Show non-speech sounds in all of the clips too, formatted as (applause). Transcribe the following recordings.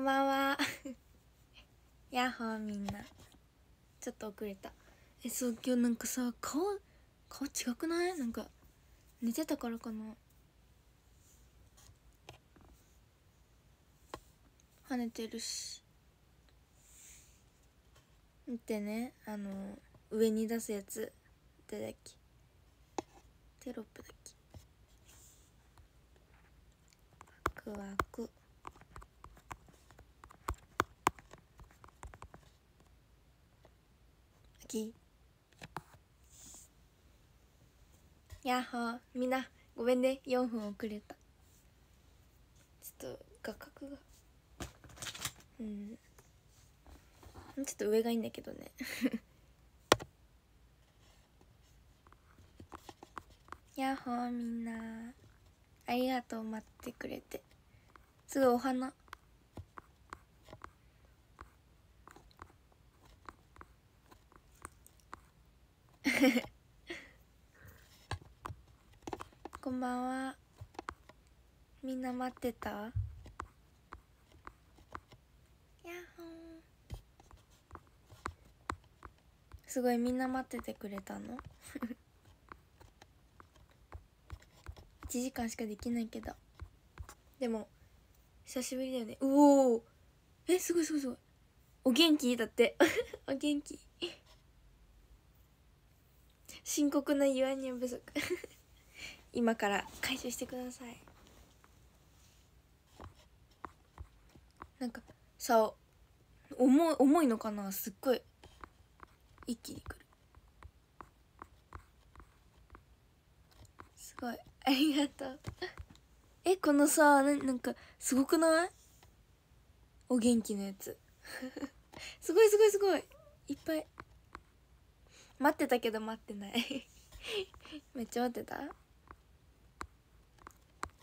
こんばんは。やっほーみんな。ちょっと遅れた。えそう今日なんかさ顔顔違くない？なんか寝てたからかな？跳ねてるし。見てね。あの上に出すやつ。誰だっけ。テロップだっけ。ワクワク。き。やっほー。みんなごめんね。4分遅れた。ちょっと画角が。うん。ちょっと上がいいんだけどね。(laughs) やっほーみんな。ありがとう待ってくれて。すぐお花。(laughs) こんばんは。みんな待ってた？やっほすごいみんな待っててくれたの？(laughs) 1時間しかできないけど。でも久しぶりだよね。うおー。えすごいすごいすごい。お元気？だって。(laughs) お元気？深刻なユアニア不足。(laughs) 今から回収してください。なんかさ重い重いのかなすっごい一気にくる。すごい。ありがとう。えこのさななんかすごくない？お元気のやつ。(laughs) すごいすごいすごい。いっぱい。待ってたけど待ってない。(laughs) めっちゃ待ってた？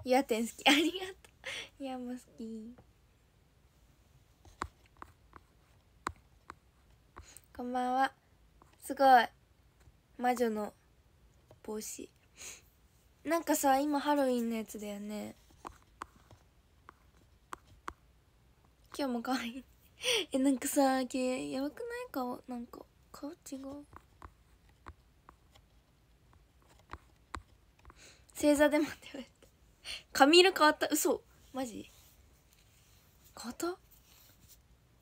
イヤテン好きありがとう。イヤも好き。こんばんは。すごい。魔女の帽子。なんかさ今ハロウィンのやつだよね。今日も可愛い。えなんかさ今日やばくない？顔？なんか顔違う？星座でもって言われた髪色変わった。嘘。マジ？変わった？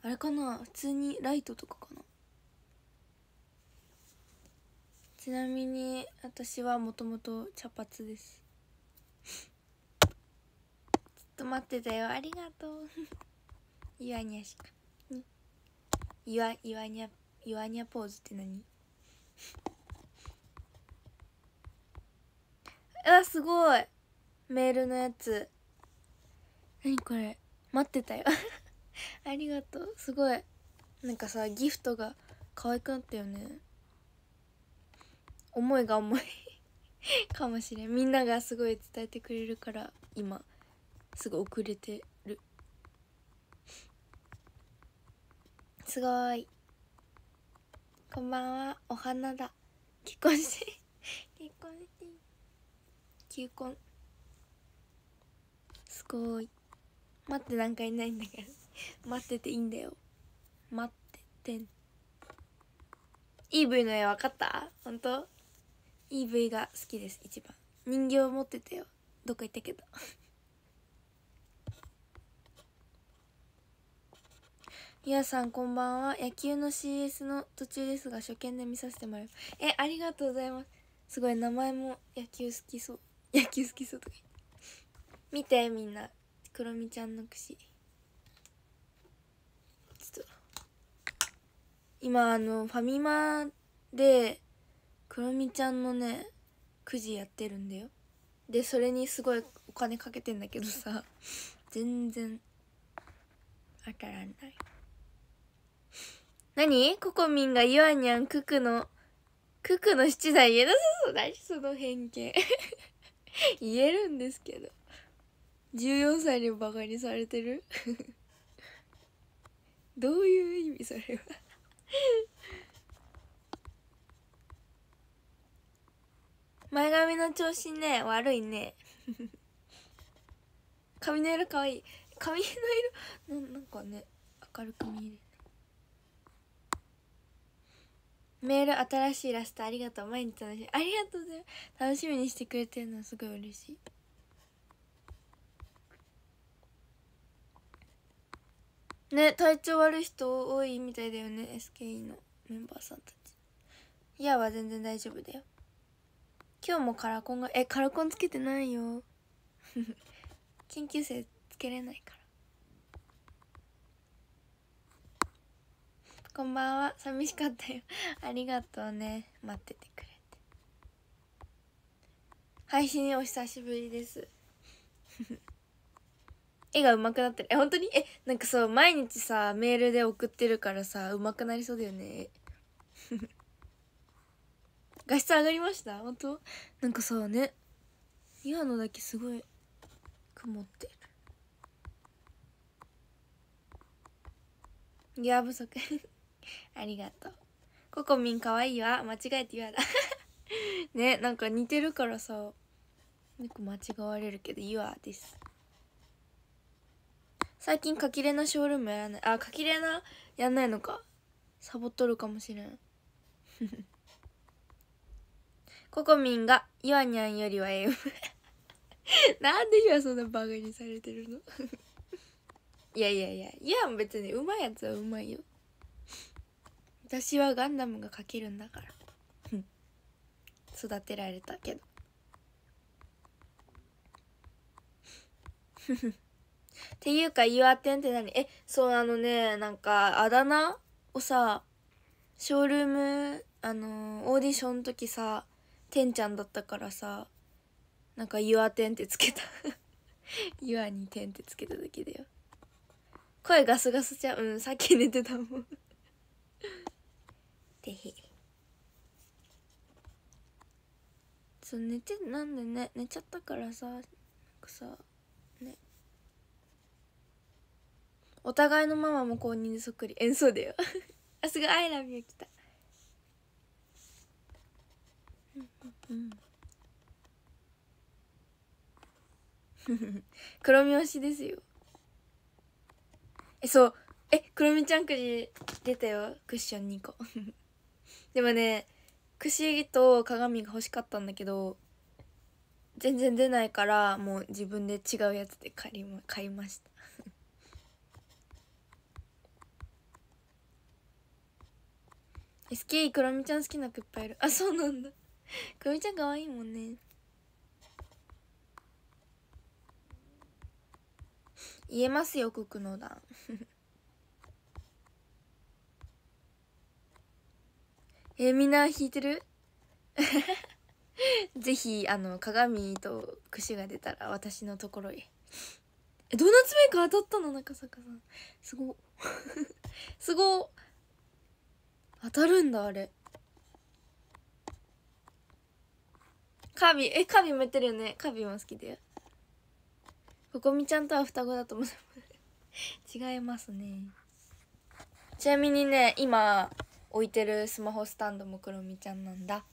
あれかな？普通にライトとかかな？ちなみに私はもともと茶髪です。ちょっと待ってたよ。ありがとう。(laughs) イワニャしか。イワイワニャイワニャポーズって何うわすごい。メールのやつ。何これ。待ってたよ。(laughs) ありがとう。すごい。なんかさギフトが可愛くなったよね。思いが重い。(laughs) かもしれん。みんながすごい伝えてくれるから今すごい遅れてる。すごい。こんばんは。お花だ。結婚して。(laughs) 結婚して。求婚すごい。待ってなんかいないんだから。(laughs) 待ってていいんだよ。待っててん。EV の絵分かった？本当？EV が好きです一番。人形持ってたよ。どっか行ったけど。(laughs) みやさんこんばんは。野球の CS の途中ですが初見で見させてもらいます。えありがとうございます。すごい名前も野球好きそう。野球好きそうとか見てみんな。クロミちゃんの串。ちょっと今あのファミマでクロミちゃんのねくじやってるんだよ。でそれにすごいお金かけてんだけどさ全然当たらない。何？ココミンがユアニャンククのククの七代。言えなさそう。何？その偏見。(laughs) 言えるんですけど。14歳でバカにされてる？(laughs) どういう意味それは？(laughs) 前髪の調子ね悪いね。髪の色かわい。い髪の色？なんかね明るく見える。メール新しいイラストありがとう。毎日楽しみありがとうございます。楽しみにしてくれてるのすごい嬉しい。ね体調悪い人多いみたいだよね。SKE のメンバーさんたち。いやは全然大丈夫だよ。今日もカラコンがえカラコンつけてないよ。(laughs) 研究生つけれないから。こんばんは。寂しかったよ。ありがとうね。待っててくれて。配信お久しぶりです。(laughs) 絵が上手くなってる。え本当に？えなんかそう毎日さメールで送ってるからさ上手くなりそうだよね。(laughs) 画質上がりました？本当？なんかさね。今のだけすごい曇ってる。ギア不足ありがとう。ココミンかわいいわ。間違えて言わだ (laughs) ねなんか似てるからさ。よく間違われるけど言わです。最近かきれなショールームやらない。あかきれなやんないのか。サボっとるかもしれん。(laughs) ココミンがイワニャンよりはええ (laughs) なんで今そんなバカにされてるの？いやいやいやいや別にうまいやつはうまいよ。私はガンダムが描けるんだから。育てられたけど。っていうか岩天って何？えそうあのねなんかあだ名をさショールームあの、オーディションの時さてんちゃんだったからさなんか岩天ってつけた。(laughs) 岩に天ってつけただけだよ。声ガスガスちゃううんさっき寝てたもん。てひ。そう寝てなんでね寝ちゃったからさなんかさね。お互いのママも公認でそっくり。演奏だよ。(laughs) あすごい「アイラビュー」来た。うんうん黒み推しですよ。えそう。え黒みちゃんくじ出たよ。クッション2個。でもね串と鏡が欲しかったんだけど全然出ないからもう自分で違うやつで買いま買いました。(laughs) SK クロミちゃん好きな子いっぱいいる。あそうなんだ。クロミちゃん可愛いもんね。言えますよククの段。えみんな弾いてる？(laughs) ぜひあの鏡と串が出たら私のところへ。えドーナツメーカー当たったの中坂さん。すごすご当たるんだあれ。カービィえカービィもやってるよね。カービィも好きだよ。ここみちゃんとは双子だと思う。違いますね。ちなみにね今置いてるスマホスタンドもクロミちゃんなんだ。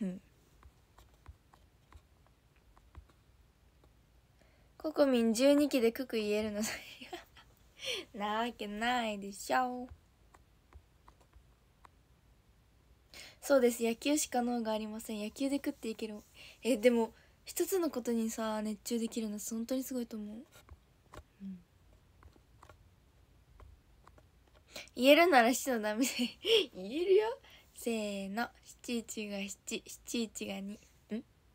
うん。ココミン12期でクク言えるのなわけないでしょ。そうです。野球しか脳がありません。野球で食っていける。えでも一つのことにさ熱中できるの本当にすごいと思う言えるなら七のダメで。(laughs) 言えるよ。せーの。七一が七。七一が二。ん？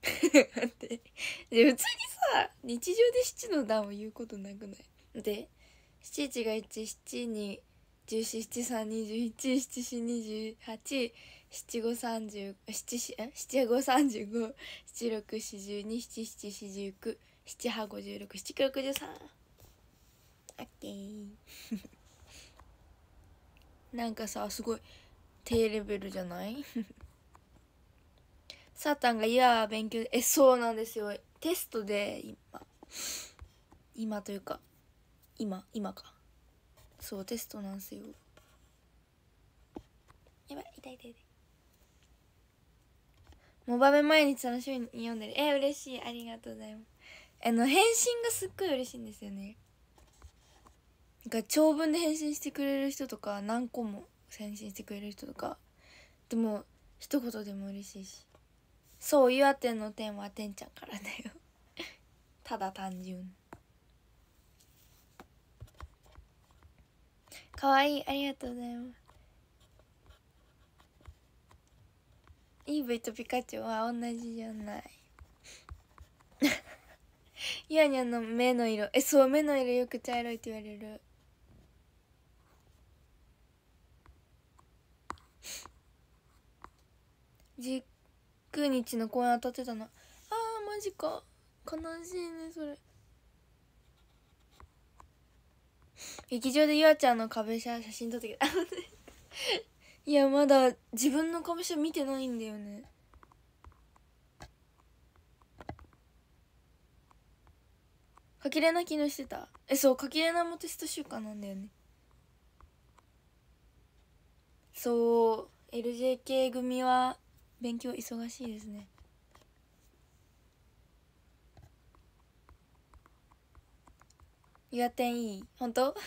待って。で普通にさ日常で七の段を言うことなくない？で七一が一七二十四七三二十一七四二十八七五三十七四七五三十五七六四十二七七四十九七八五十六七九六十三。オッケーなんかさすごい低レベルじゃない？(laughs) サータンが「いや勉強えそうなんですよ。テストで今。今というか今今か。そうテストなんですよ。やばい痛い痛い痛い。モバメ毎日楽しみに読んでる。え嬉しい。ありがとうございます。あの返信がすっごい嬉しいんですよね。なんか長文で返信してくれる人とか何個も返信してくれる人とかでも一言でも嬉しいし。そう岩手の点はてんちゃんからだよ。(laughs) ただ単純。かわいい。ありがとうございます。イーブイとピカチュウは同じじゃない。(laughs) イヤニャンの目の色。えそう目の色よく茶色いって言われる。19日の公演当たってたの。あーマジか。悲しいねそれ。劇場でゆあちゃんの壁写写真撮ってきた。いやまだ自分の壁写見てないんだよね。かきれな昨日してた。えそうかきれなもテスト週間なんだよね。そう LJK 組は勉強忙しいですね。岩点いい。本当？(laughs)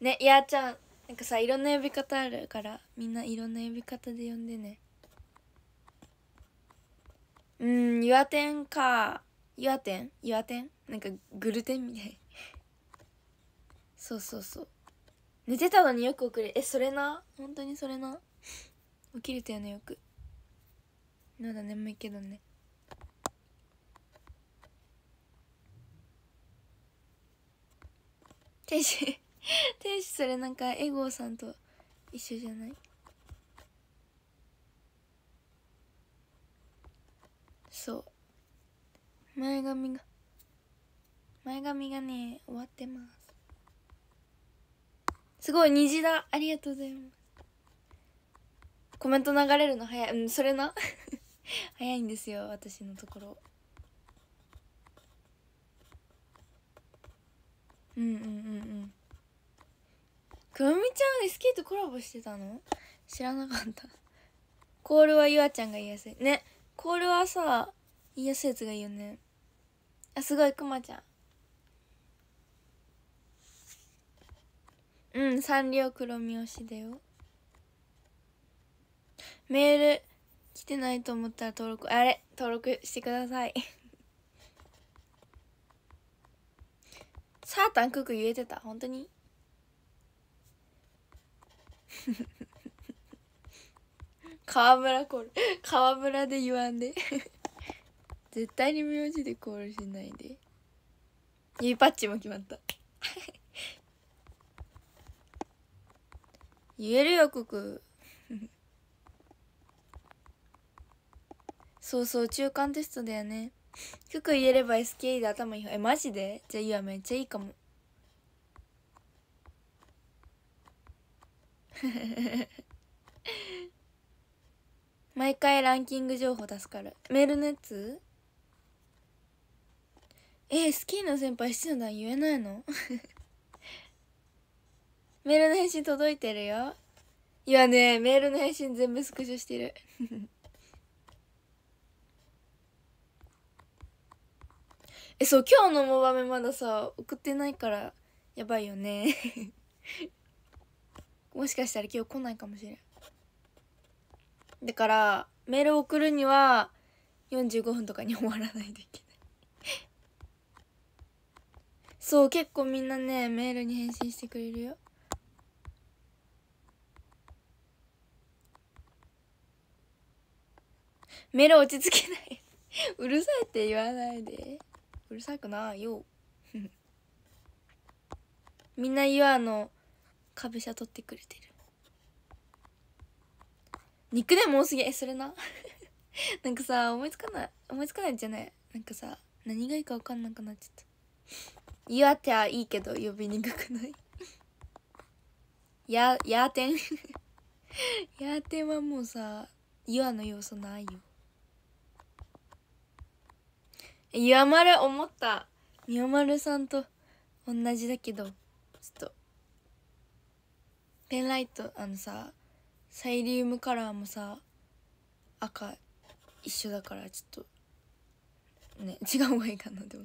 ねやーちゃん。なんかさいろんな呼び方あるからみんないろんな呼び方で呼んでね。うん岩点か。岩点岩点なんかグルテンみたい。そうそうそう。寝てたのによく遅れえそれな？本当にそれな？起きれたよねよく。まだ眠いけどね。天使天使それなんかエゴーさんと一緒じゃない？そう。前髪が。前髪がね終わってます。すごい虹だ。ありがとうございます。コメント流れるの早い。うんそれな。(laughs) 早いんですよ私のところ。うんうんうんうん。くるみちゃん SK とコラボしてたの？知らなかった。コールはゆあちゃんが言いやすい。ね。コールはさ言いやすいやつがいいよね。あすごいくまちゃん。うんサンリオ黒み推しだよ。メール来てないと思ったら登録あれ登録してください。サータンクク言えてた？本当に？(laughs) 川村コール。川村で言わんで。(laughs) 絶対に名字でコールしないで。指パッチも決まった。(laughs) 言えるよククそうそう中間テストだよね。クク言えれば SK で頭いい。えマジで？じゃあいいわめっちゃいいかも。(laughs) 毎回ランキング情報助かる。メールのやつ？えスキーの先輩七の段言えないの？(laughs) メールの返信届いてるよ。いやねメールの返信全部スクショしてる。(laughs) えそう今日のモバメまださ送ってないからやばいよね。(laughs) もしかしたら今日来ないかもしれん。だからメール送るには45分とかに終わらないといけない。(laughs) そう結構みんなねメールに返信してくれるよ。メール落ち着けない。(laughs) うるさいって言わないで。うるさくないよ。(laughs) みんな岩の壁車取ってくれてる。肉でも多すぎえそれな？(laughs) なんかさ思いつかない。思いつかないんじゃない？なんかさ何がいいか分かんなくなっちゃった。岩手はいいけど呼びにくくない？ややーてん。(laughs) やーてんはもうさ岩の要素ないよ。岩丸思った。宮丸さんと同じだけどちょっとペンライトあのさサイリウムカラーもさ赤一緒だからちょっとね違う方がいいかなでも。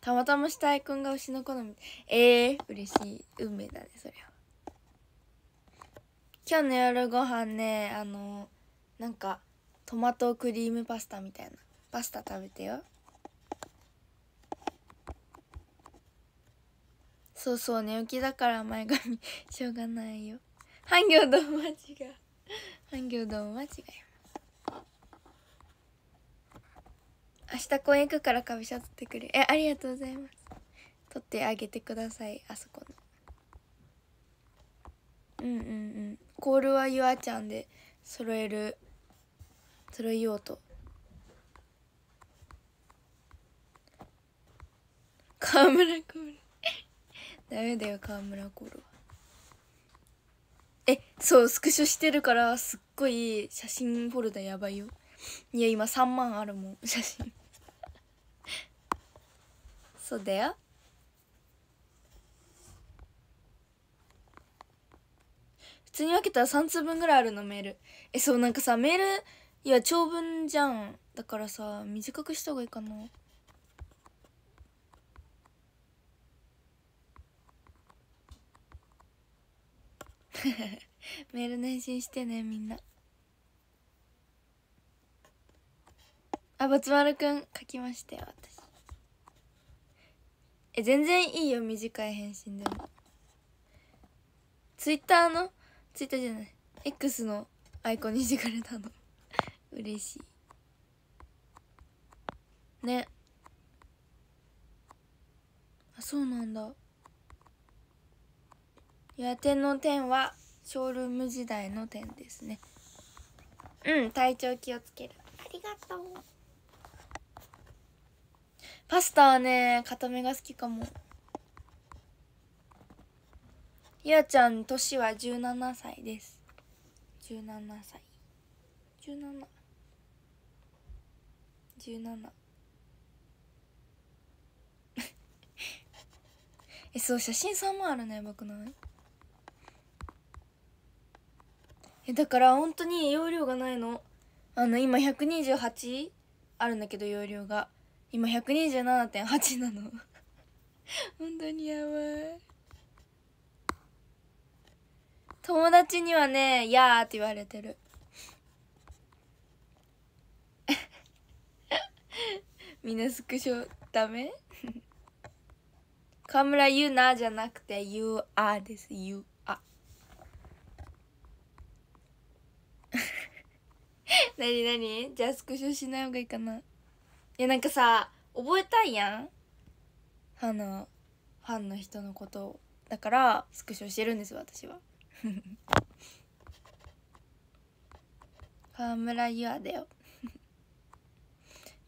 たまたましたアイコンが牛の好み。ええー、嬉しい。運命だねそれは今日の夜ご飯ねあのなんかトマトクリームパスタみたいな。パスタ食べてよ。そうそう寝起きだから前髪しょうがないよ。半行堂間違う半行堂間違い明日公園行くからかびしゃ取ってくるえありがとうございます。取ってあげてくださいあそこの。うんうんうん。コールはゆあちゃんで揃える。揃えようと。河村コール。(laughs) ダメだよ河村コールは。えそうスクショしてるからすっごい写真フォルダやばいよ。いや今3万あるもん (laughs) 写真。そうだよ。普通に分けたら3通分ぐらいあるのメール。えそうなんかさメールいや長文じゃん。だからさ短くした方がいいかな。(laughs) メールの返信してねみんな。あばつまるくん書きましたよ私。え全然いいよ短い返信でも。ツイッターの？ツイッターじゃない。X のアイコンにしてくれたの。嬉しい。ね。あそうなんだ。いや天の天はショールーム時代の天ですね。うん体調気をつける。ありがとう。パスタはね固めが好きかも。ゆあちゃん年は17歳です。17歳。17 17 (laughs) えそう写真3万あるねやばくない？えだから本当に容量がないの。あの今128あるんだけど容量が。今127.8なの。(laughs) 本当にやばい。友達にはね「やー」って言われてる。(laughs) みんなスクショダメ？河村ゆなじゃなくて You are です。You are (laughs) なになに？じゃあスクショしない方がいいかな。いやなんかさ覚えたいやん？ファンのファンの人のことを。だからスクショしてるんです私は。(laughs) 河村ゆあだよ。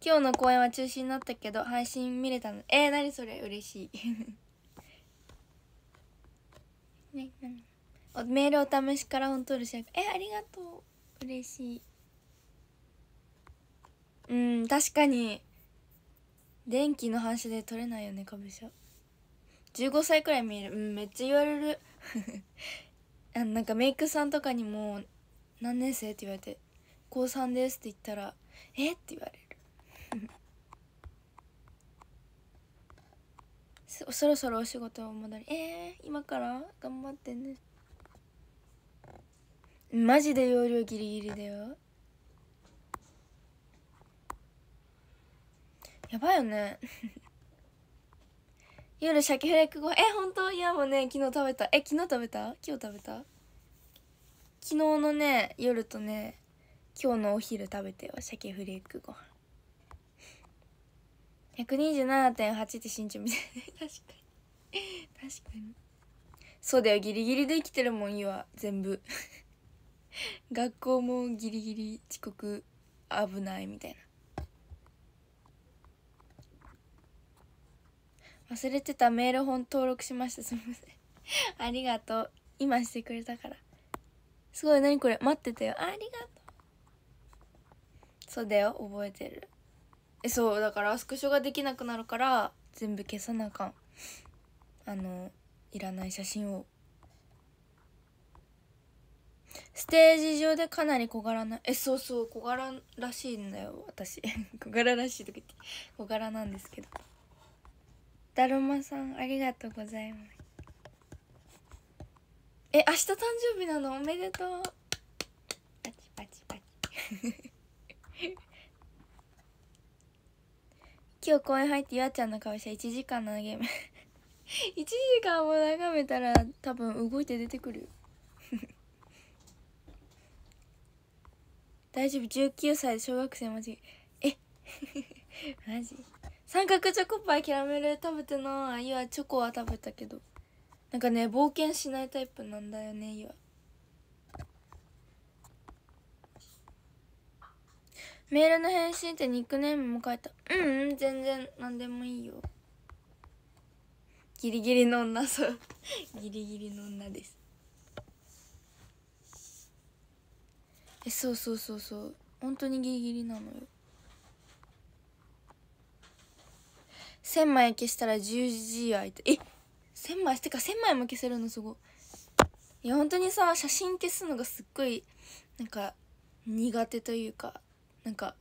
今日の公演は中止になったけど配信見れたの。えー、何それ？嬉しい。(laughs) ねメールお試しから本当るしえありがとう。嬉しい。うん確かに。電気の反射で取れないよねかぶしゃ15歳くらい見える。うんめっちゃ言われる。(laughs) あなんかメイクさんとかにも「何年生?」って言われて「高3です」って言ったら「え？っ?」て言われる。そろそろお仕事を戻り。えー、今から頑張ってね。マジで容量ギリギリだよ。やばいよね。(laughs) 夜鮭フレークご飯。え本当？いやもうね昨日食べた。え昨日食べた？今日食べた？昨日のね夜とね今日のお昼食べてよ鮭フレークご飯。127.8って身長みたい。(laughs) 確かに。確かに。そうだよ。ギリギリで生きてるもんいいわ全部。(laughs) 学校もギリギリ遅刻危ないみたいな。忘れてたメール本登録しました。すみません。ありがとう。今してくれたから。すごい。何これ？待ってたよ。ありがとう。そうだよ。覚えてる。えそうだからスクショができなくなるから全部消さなあかん。あのいらない写真を。ステージ上でかなり小柄なえそうそう小柄らしいんだよ私。(laughs) 小柄らしいとか言って小柄なんですけど。だるまさんありがとうございます。え明日誕生日なの？おめでとう。パチパチパチ。今日公園入ってゆあちゃんの顔した1時間のゲーム。(laughs) 1時間も眺めたら多分動いて出てくるよ。(laughs) 大丈夫。19歳で小学生マジえ？(laughs) マジ？三角チョコパイキャラメル食べてない？やチョコは食べたけど。なんかね冒険しないタイプなんだよねいわメールの返信ってニックネームも書いた。うんうん全然何でもいいよ。ギリギリの女そう。(laughs) ギリギリの女です。えそうそうそうそう。本当にギリギリなのよ。1000枚消したら10時空いてえ1000枚ってか1000枚も消せるのすごい。いや本当にさ写真消すのがすっごいなんか苦手というかなんか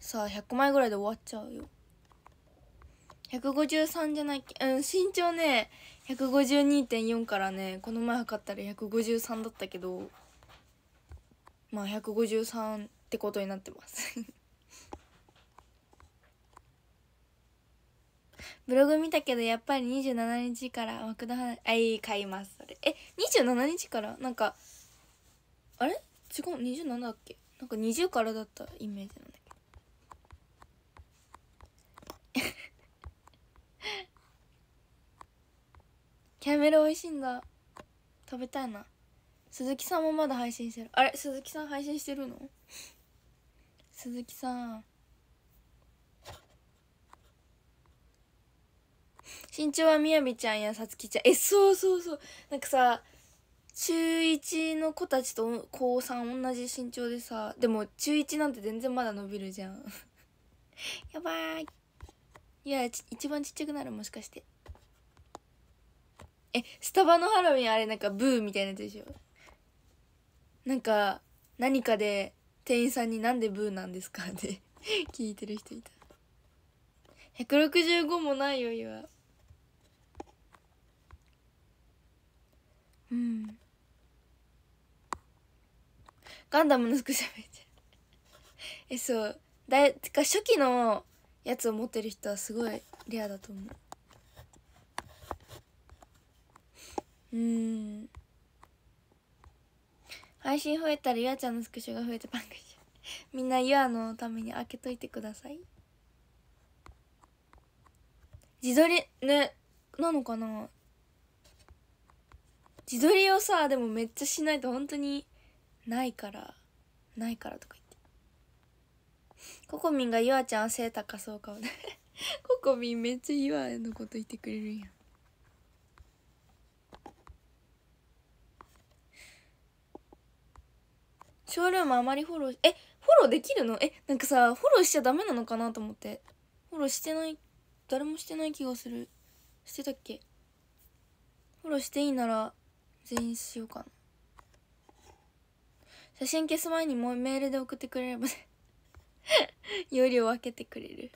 さあ100枚ぐらいで終わっちゃうよ。153じゃないっけ？うん身長ね152.4からねこの前測ったら153だったけどまあ153ってことになってます。(laughs) ブログ見たけどやっぱり27日からマクドナあい買います。それ。え27日から？なんかあれ？違う？27だっけ？なんか20からだったイメージなんだけど。(laughs) キャメル美味しいんだ。食べたいな。鈴木さんもまだ配信してる。あれ鈴木さん配信してるの？鈴木さん。身長はみやびちゃんやさつきちゃん。えそうそうそう。なんかさ中1の子たちと高3同じ身長でさでも中1なんて全然まだ伸びるじゃん。(laughs) やばい。いや一番ちっちゃくなるもしかして。えスタバのハロウィンあれなんかブーみたいなやつでしょ？なんか何かで店員さんになんでブーなんですか？って (laughs) 聞いてる人いた。165もないよ今。うん。ガンダムのスクショめっちゃ (laughs) えそう。だいてか初期のやつを持ってる人はすごいレアだと思う。うん。配信増えたらゆあちゃんのスクショが増えてパンクし (laughs) みんなゆあのために開けといてください。自撮りねなのかな。自撮りをさでもめっちゃしないと本当にないからないからとか言って。ココミンがゆあちゃん背高そうかもね。(laughs) ココミンめっちゃゆあのこと言ってくれるん。やショールームあまりフォローえフォローできるの？えなんかさフォローしちゃダメなのかなと思って。フォローしてない誰もしてない気がする。してたっけ？フォローしていいなら全員しようかな。写真消す前にもうメールで送ってくれればね。(laughs) 容量分けてくれる。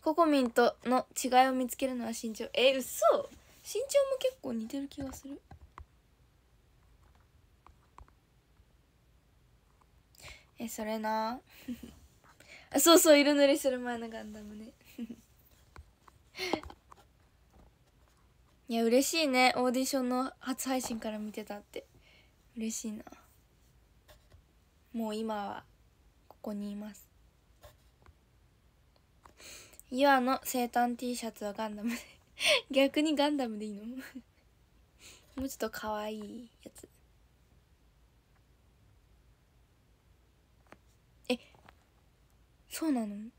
ココミンとの違いを見つけるのは身長え嘘。身長も結構似てる気がする。えそれな。あ (laughs) そうそう色塗りする前のガンダムね。(laughs) いや嬉しいね。オーディションの初配信から見てたって。嬉しいな。もう今はここにいます。ユアの生誕 T シャツはガンダムで。(laughs) 逆にガンダムでいいの？(laughs) もうちょっと可愛いやつ。えそうなの？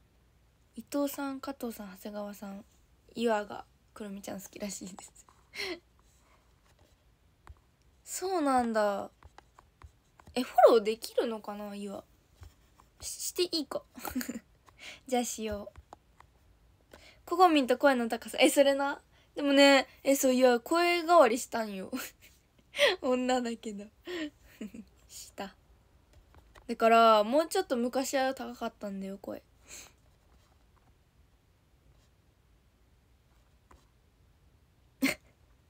伊藤さん加藤さん長谷川さん岩がくるみちゃん好きらしいです。そうなんだ。えフォローできるのかな岩ししていいか。(laughs) じゃあしよう。ココミンと声の高さ。えそれな。でもねえそういや声変わりしたんよ。(laughs) 女だけど。(laughs) した。だからもうちょっと昔は高かったんだよ声。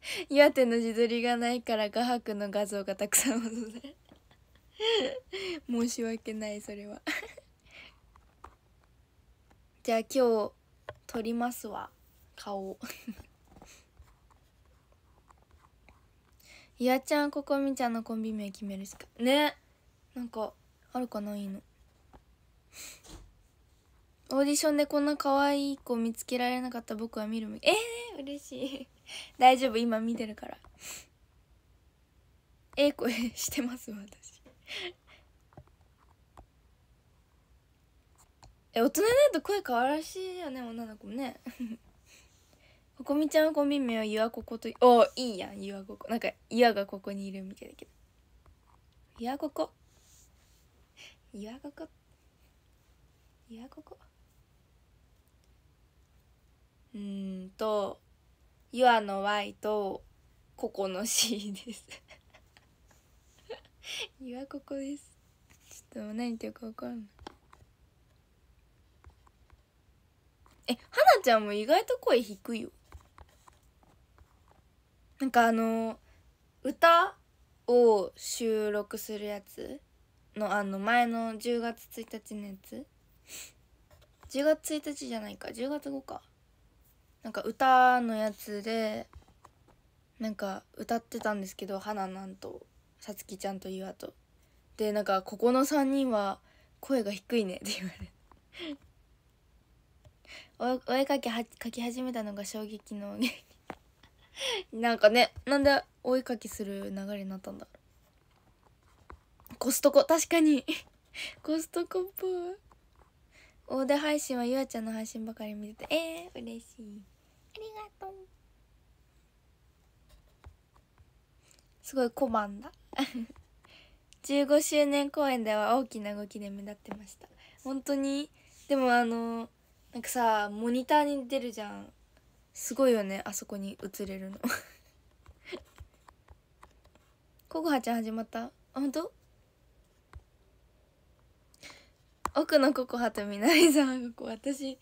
(laughs) 岩手の自撮りがないから画伯の画像がたくさん (laughs) 申し訳ないそれは。(laughs) じゃあ今日撮りますわ顔。岩ちゃんここみちゃんのコンビ名決めるしか。ね。なんかあるかないいの。オーディションでこんな可愛い子見つけられなかった僕は見るえー、嬉しい。(laughs) 大丈夫？今見てるから。ええ声してます私。え大人になると声変わらしいよね女の子もね。(laughs) ここみちゃんのコンビ名は岩こことおいいやん岩ここ。なんか岩がここにいるみたいだけど。岩ここ。岩ここ。岩ここうんと岩の Y とここの C です。(laughs) 岩ここです。ちょっと何言ってるか分かんない。えはなちゃんも意外と声低いよ。なんかあの歌を収録するやつのあの前の10月1日のやつ。10月1日じゃないか。10月後か。なんか歌のやつでなんか歌ってたんですけど花なんとさつきちゃんと岩と。でなんかここの3人は声が低いねって言われるお絵かきは描き始めたのが衝撃のなんかねなんでお絵かきする流れになったんだろう。コストコ確かに。コストコっぽい。大手配信はゆあちゃんの配信ばかり見てて。えー、嬉しい。ありがとう。すごい小判だ。(laughs) 15周年公演では大きな動きで目立ってました。本当に？でもあのなんかさモニターに出るじゃん。すごいよねあそこに映れるの。(laughs) ココハちゃん始まった？あ本当？奥のココハと南さんがここ私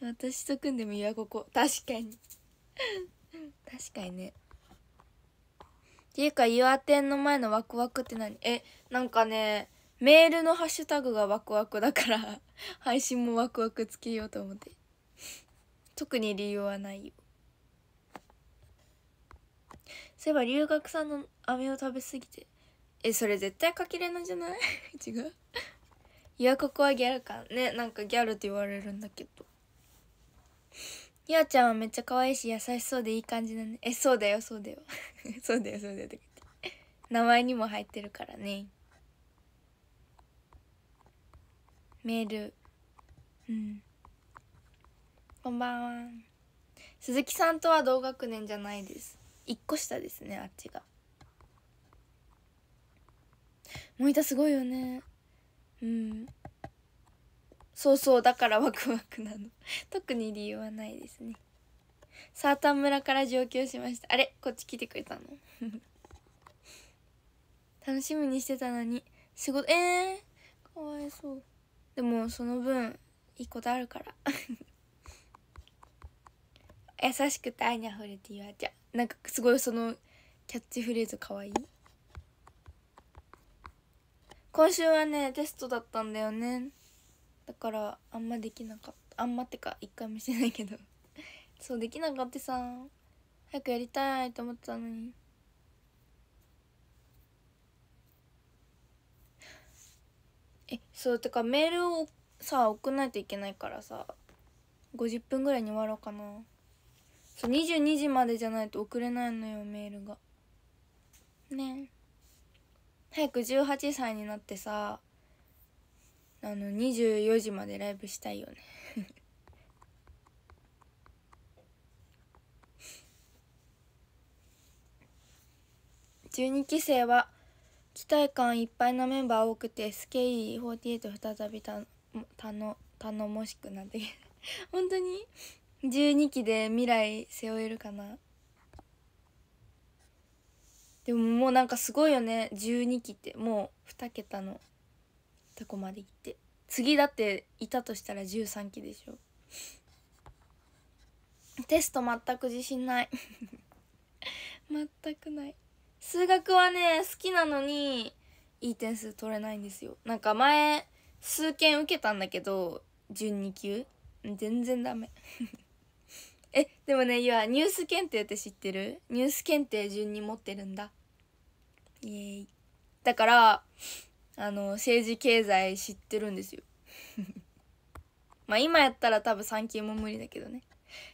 私と組んでもいやここ。確かに。(laughs) 確かにね。っていうか岩天の前のワクワクって何？えなんかねメールのハッシュタグがワクワクだから (laughs) 配信もワクワクつけようと思って。特に理由はないよ。そういえば留学さんの飴を食べ過ぎて。えそれ絶対かけれなじゃない？(laughs) 違う？やここはギャルか。ねなんかギャルって言われるんだけど。やあちゃんはめっちゃ可愛いし優しそうでいい感じだね。えそうだよそうだよ。そうだよ (laughs) そうだよって名前にも入ってるからね。メール。うん。こんばんは。鈴木さんとは同学年じゃないです。一個下ですねあっちが。モニタすごいよね。うん。そうそうだからワクワクなの。(laughs) 特に理由はないですね。サータン村から上京しました。あれこっち来てくれたの？(laughs) 楽しみにしてたのに。仕事えー、かわいそう。でもその分いいことあるから。(laughs) 優しくて愛にあふれて言わちゃう。なんかすごいそのキャッチフレーズかわいい。今週はねテストだったんだよね。だからあんまできなかった。あんまってか一回もしてないけど。(laughs) そうできなかったさ早くやりたいと思ってたのに。えそうてかメールをさ送んないといけないからさ50分ぐらいに終わろうかな。そう22時までじゃないと送れないのよメールが。ね。え早く18歳になってさあの24時までライブしたいよね。(laughs) 12期生は期待感いっぱいなメンバー多くて SKE48 再びたたの頼もしくなって本当に？12期で未来背負えるかな？でももうなんかすごいよね。12期って。もう2桁の。とこまで行って。次だっていたとしたら13期でしょ。テスト全く自信ない。(laughs) 全くない。数学はね好きなのにいい点数取れないんですよ。なんか前数件受けたんだけど12級。全然ダメ。(laughs) えでもねいやニュース検定って知ってる？ニュース検定順に持ってるんだ。イエーイ。だからあの政治経済知ってるんですよ。(laughs) まあ今やったら多分3級も無理だけどね。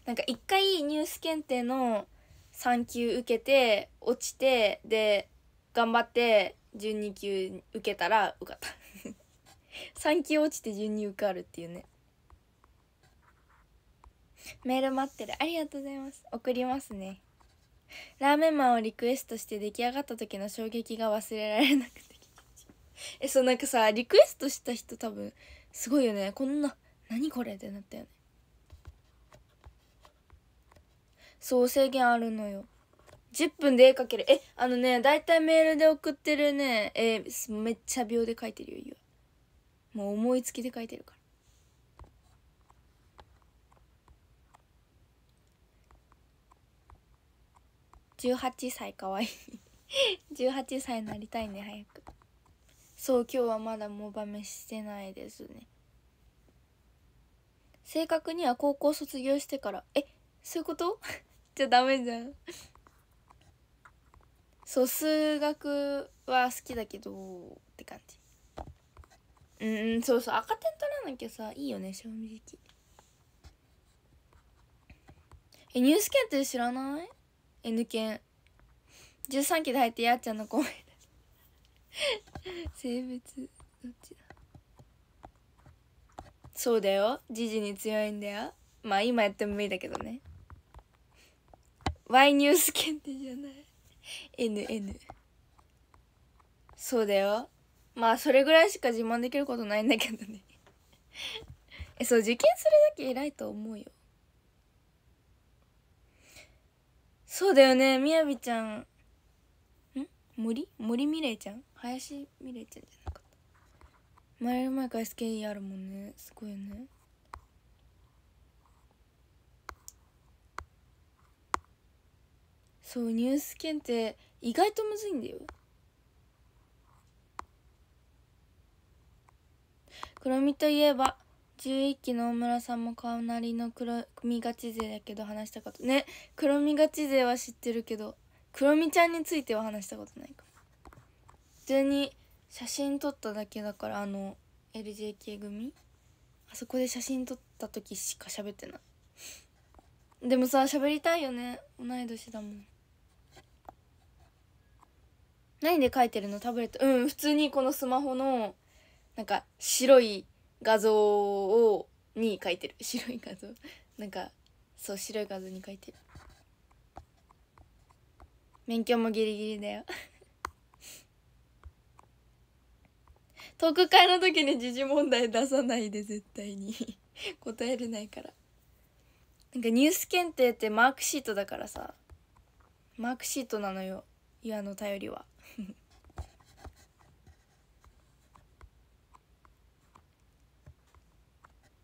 なんか一回ニュース検定の3級受けて落ちてで頑張って12級受けたら受かった。(laughs) 3級落ちて12受かるっていうね。メール待ってる。ありがとうございます。送りますね。ラーメンマンをリクエストして出来上がった時の衝撃が忘れられなくて。えそうなんかさリクエストした人多分すごいよね。こんな何これってなったよね。そう制限あるのよ。10分で絵描ける。えあのねだいたいメールで送ってるね。絵めっちゃ秒で描いてるよもう思いつきで描いてるから。18歳かわいい。(laughs) 18歳になりたいね早く。そう今日はまだモバメしてないですね。正確には高校卒業してから。えそういうこと？(laughs) じゃダメじゃん。そう数学は好きだけどって感じ。うんそうそう赤点取らなきゃさいいよね正直。えニュース検定知らない？N 検13期で入ってやっちゃんの声性別どっちだ？そうだよ。時事に強いんだよ。まあ今やっても無理だけどね。Y ニュース検定じゃない。NN そうだよ。まあそれぐらいしか自慢できることないんだけどね。えそう受験するだけ偉いと思うよ。そうだよね。みやびちゃん。ん？森？森みれいちゃん？林みれいちゃんじゃなかった。生まれる前から SKE あるもんね。すごいよね。そうニュース検定意外とむずいんだよ。黒みといえば11期の大村さんも顔なりの黒みがち勢だけど話したことね。黒みがち勢は知ってるけど黒みちゃんについては話したことないか。普通に写真撮っただけだからあの LJK 組。あそこで写真撮った時しか喋ってない。でもさ喋りたいよね。同い年だもん。何で書いてるの？タブレット。うん普通にこのスマホのなんか白い画像をに書いてる。(laughs) 白い画像。なんかそう白い画像に書いてる。勉強もギリギリだよ。トーク会の時に時事問題出さないで絶対に。(laughs) 答えれないから。なんかニュース検定ってマークシートだからさ。マークシートなのよ。岩の頼りは。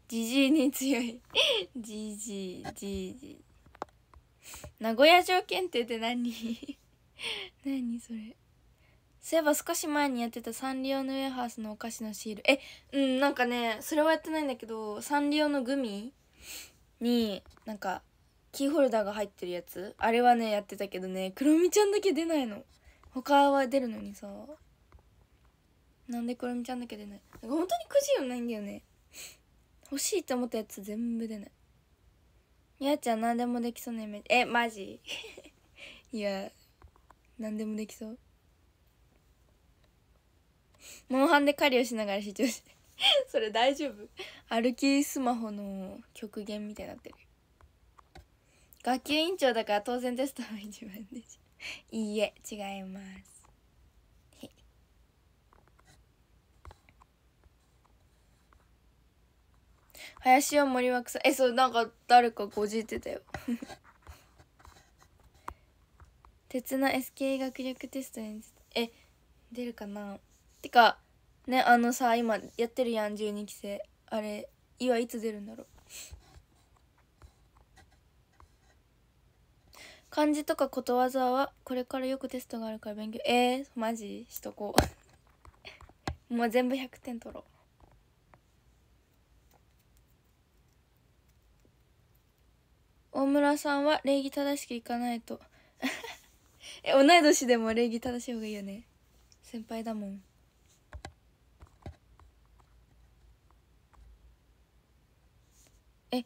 じじいに強い。(laughs) じじいじじい。名古屋城検定って何？(laughs) 何それ？そういえば少し前にやってたサンリオのウェハースのお菓子のシール。えうんなんかねそれはやってないんだけどサンリオのグミになんかキーホルダーが入ってるやつ？あれはねやってたけどねクロミちゃんだけ出ないの。他は出るのにさ。なんでクロミちゃんだけ出ない？なんか本当にくじよないんだよね。欲しいと思ったやつ全部出ない。みやちゃん何でもできそうなイメージ。えマジ？(laughs) いや何でもできそう。モンハンで狩りをしながら視聴し。て (laughs) それ大丈夫？歩きスマホの極限みたいになってる。学級委員長だから当然テストは一番でしょいいえ違います。林を森は草えそうなんか誰かごじってたよ。(laughs) 鉄の SK 学力テストにえ出るかな。てかねあのさ今やってるやん12期生。あれ岩いつ出るんだろう。漢字とかことわざはこれからよくテストがあるから勉強。えー、マジ？しとこう。(laughs) もう全部100点取ろう。大村さんは礼儀正しくいかないと。(laughs) え同い年でも礼儀正しい方がいいよね。先輩だもん。え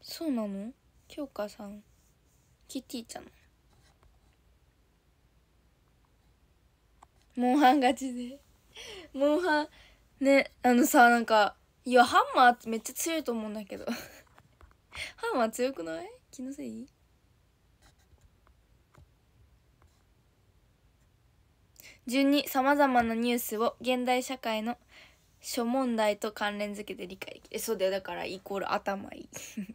そうなの？京香さん。キティちゃん。モンハン勝ちで。モンハンねあのさなんかいやハンマーってめっちゃ強いと思うんだけど。ハンマー強くない？気のせい？順にさまざまなニュースを現代社会の諸問題と関連づけて理解。えそうだよ。だからイコール頭いい。(laughs)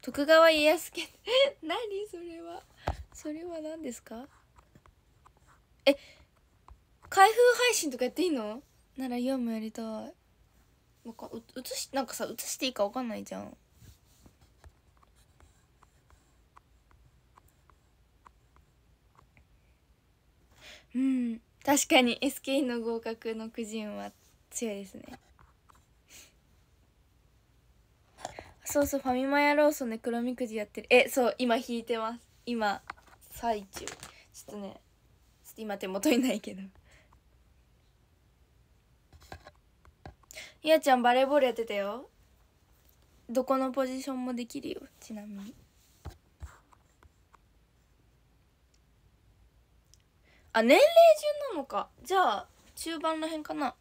徳川家康家。(laughs) 何それは？それは何ですか？え開封配信とかやっていいの？なら読むやりたいなんかう映しなんかさ映していいか分かんないじゃん。うん。確かに SK の合格のくじ運は強いですね。そうそうファミマやローソンで黒みくじやってる。えそう今引いてます。今最中。ちょっとねちょっと今手元にないけど。やちゃんバレーボールやってたよ。どこのポジションもできるよ。ちなみに。あ年齢順なのか。じゃあ中盤らへんかな。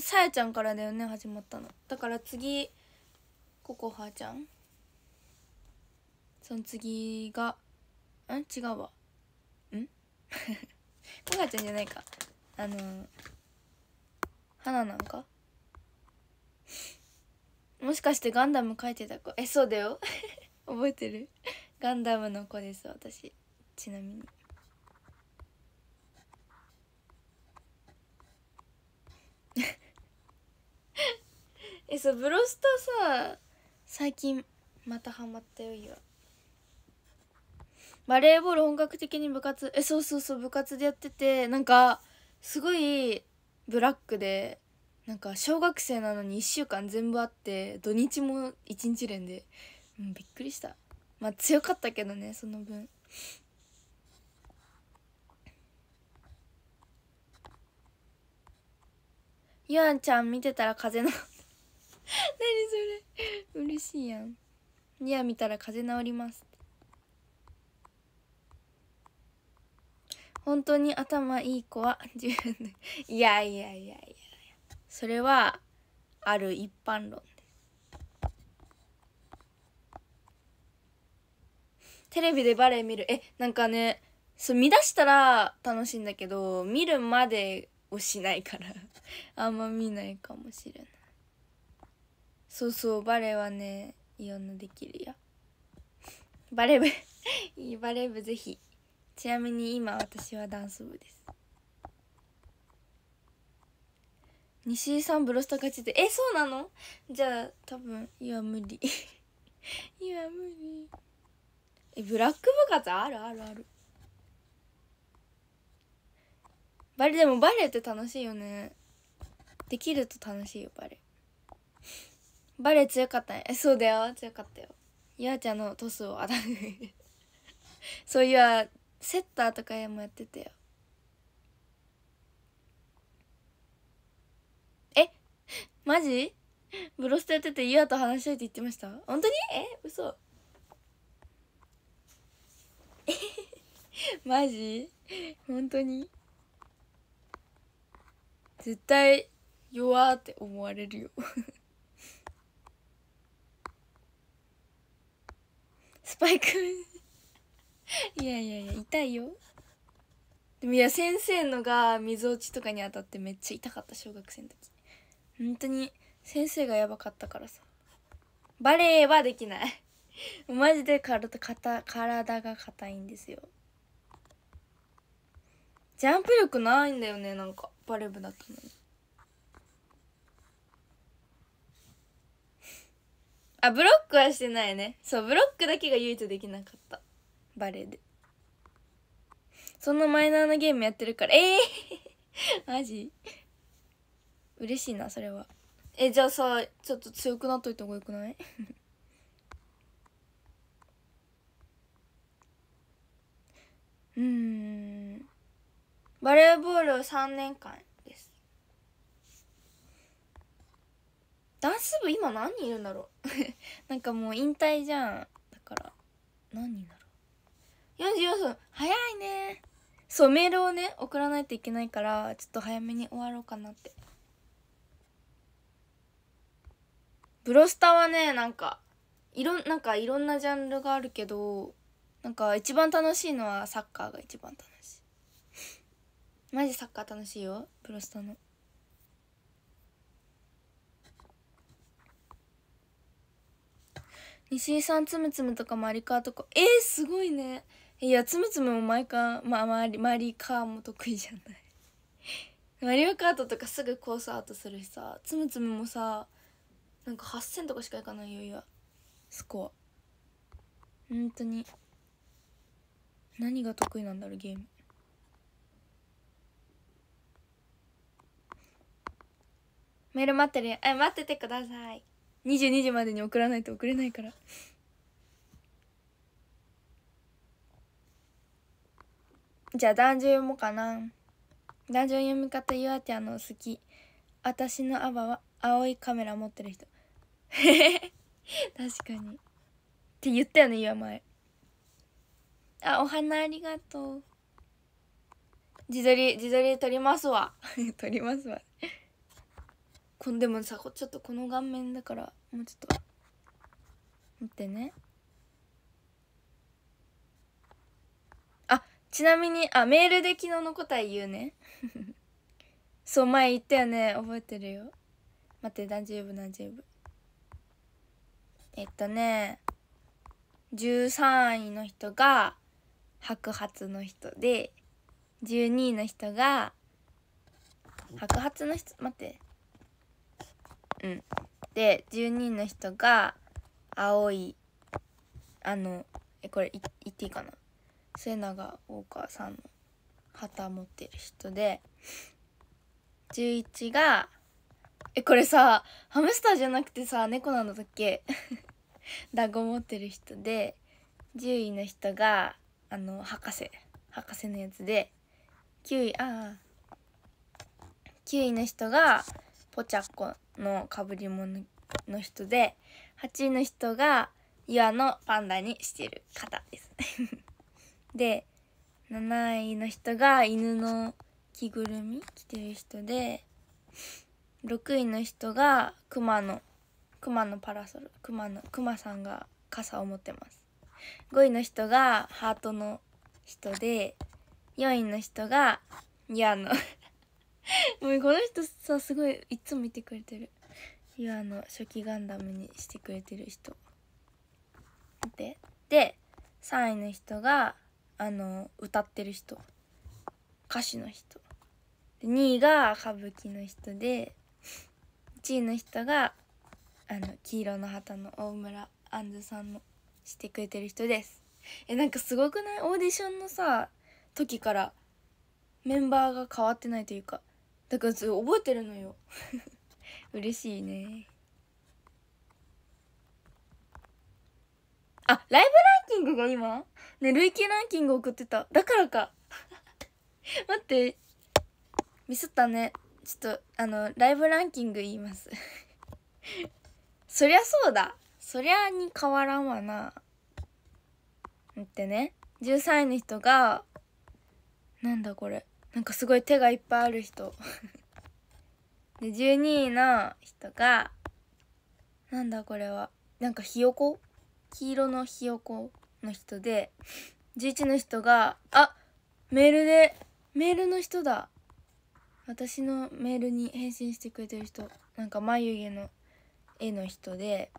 さやちゃんからだよね始まったの。だから次ココハちゃん。その次がん？違うわ。ん？(laughs) コハちゃんじゃないか。あのー、花なんか？もしかしてガンダム書いてた子？えそうだよ。(laughs) 覚えてる？ガンダムの子です私。ちなみに。(laughs) えそうブロストさ最近またハマったよいやバレーボール本格的に部活えそうそうそう部活でやっててなんかすごいブラックでなんか小学生なのに1週間全部あって土日も1日連で、うん、びっくりした。まあ強かったけどねその分。ゆあんちゃん見てたら風邪の (laughs) 何それ。嬉しいやん。ニア見たら風邪治ります。本当に頭いい子は十分いやいやいやいや。それはある一般論テレビでバレエ見る。えなんかねそう見出したら楽しいんだけど見るまでをしないから。あんま見ないかもしれない。そうそうバレエはねいろんなできるよ。バレー部。い (laughs) いバレー部ぜひ。ちなみに今私はダンス部です。西井さんブロスタ勝ちで。えそうなの？じゃあ多分いや無理いや無理えブラック部活？あるあるある。バレでもバレって楽しいよね。できると楽しいよバレ。バレ強かったね。えそうだよ。強かったよ。やーちゃんのトスをあだ (laughs) そういうセッターとかもやってたよ。マジ？ブロストやっててユアと話したいって言ってました？本当に？え嘘。(laughs) マジ？本当に？絶対弱って思われるよ。(laughs) スパイク。(laughs) いやいやいや痛いよ。でもいや先生のがみぞおちとかに当たってめっちゃ痛かった小学生の時本当に先生がやばかったからさ。バレエはできない。(laughs) マジで体体が硬いんですよ。ジャンプ力ないんだよねなんか。バレー部だったのに。あブロックはしてないね。そうブロックだけが唯一できなかった。バレーで。そんなマイナーなゲームやってるから。ええー、(laughs) マジ？嬉しいなそれは。えじゃあさちょっと強くなっといた方がよくない？(laughs) うん。バレーボール3年間です。ダンス部今何人いるんだろう？(laughs) なんかもう引退じゃん。だから何人だろう？44分。早いね。そうメールをね送らないといけないからちょっと早めに終わろうかなって。ブロスタはねなんかいろなんかいろんなジャンルがあるけどなんか一番楽しいのはサッカーが一番楽しい。マジサッカー楽しいよプロスタの。西井さんつむつむとかマリカーとか。えー、すごいね。いやつむつむもマイカーまあマリマリカーも得意じゃない。マリオカートとかすぐコースアウトするしさつむつむもさなんか8000とかしかいかないよいや。スコア。本当に。何が得意なんだろうゲーム。メール待ってるえ待っててください。22時までに送らないと送れないから。じゃあ男女読もうかな。男女読み方ゆあてあの好き。私のアバは青いカメラ持ってる人。(laughs) 確かに。って言ったよねゆあ前。あお花ありがとう。自撮り自撮り撮りますわ。(laughs) 撮りますわ。こんでもさちょっとこの顔面だからもうちょっと。待ってね。あちなみにあメールで昨日の答え言うね。(laughs) そう前言ったよね。覚えてるよ。待って大丈夫大丈夫。えっとね13位の人が白髪の人で12位の人が白髪の人。待って。うん。で12位の人が青いあのえこれ言っていいかな？末永大川さんの旗持ってる人で11がえこれさハムスターじゃなくてさ猫なんだっけ？(laughs) ダゴ持ってる人で10位の人があの博士。博士のやつで9位ああ9位の人がポチャッコのかぶり物の人で8位の人が岩のパンダにしてる方です。(laughs) で7位の人が犬の着ぐるみ着てる人で6位の人が熊の熊のパラソル熊の熊さんが傘を持ってます。5位の人がハートの人で4位の人がヤの (laughs) もうこの人さすごいいつも見てくれてる。ヤの初期ガンダムにしてくれてる人。でで3位の人があの歌ってる人。歌手の人。で2位が歌舞伎の人で1位の人があの黄色の旗の大村杏珠さんのしてくれてる人です。えなんかすごくない？オーディションのさ時からメンバーが変わってないというか。だから覚えてるのよ。(laughs) 嬉しいね。あライブランキングが今？ね累計ランキング送ってた。だからか。(laughs) 待って。ミスったね。ちょっとあのライブランキング言います。(laughs) そりゃそうだ。そりゃに変わらんわな。ってね。13位の人がなんだこれ。なんかすごい手がいっぱいある人。(laughs) で12位の人がなんだこれは。なんかひよこ？黄色のひよこの人で11の人があメールでメールの人だ。私のメールに返信してくれてる人なんか眉毛の絵の人で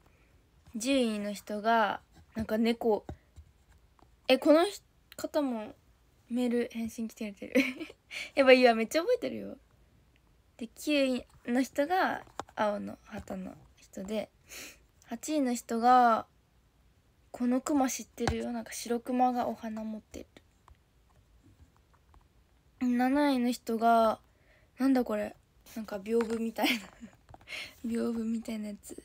10位の人がなんか猫えこの方もメール返信来てれてる？(laughs) やばいいわめっちゃ覚えてるよ。で9位の人が青の旗の人で8位の人がこのクマ知ってるよ。なんか白クマがお花持ってる。7位の人がなんだこれ。なんか屏風みたいな。(laughs) 屏風みたいなやつ。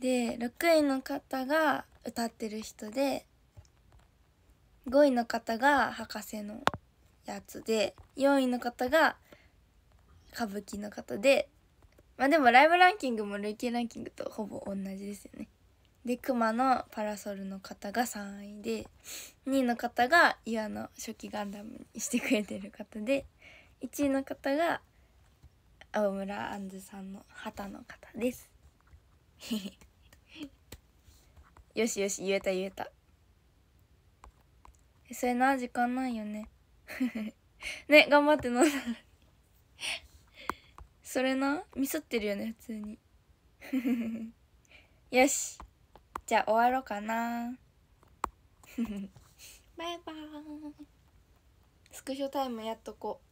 で6位の方が歌ってる人で5位の方が博士のやつで4位の方が歌舞伎の方で。まあでもライブランキングも累計ランキングとほぼ同じですよね。で熊のパラソルの方が3位で2位の方が岩の初期ガンダムにしてくれてる方で。1位の方が青村あんずさんの旗の方です。(laughs) よしよし言えた言えた。それな時間ないよね？(laughs) ね頑張って飲んだ。(laughs) それな？ミスってるよね普通に。よし。じゃあ終わろうかな。バイバーイ。スクショタイムやっとこう。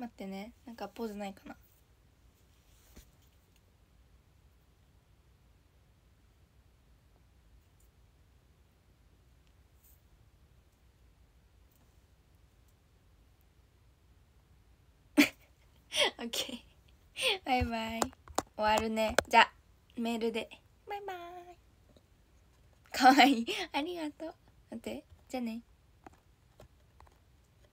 待ってね。なんかポーズないかな。オッケーバイバイ。終わるね。じゃメールで。バイバイ。かわいい。ありがとう。待って。じゃあね。